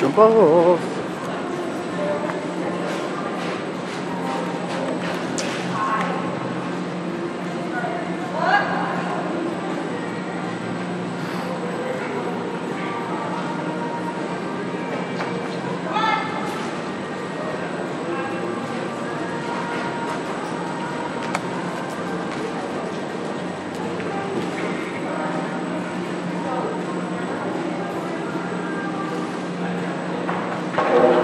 jump off. Amen.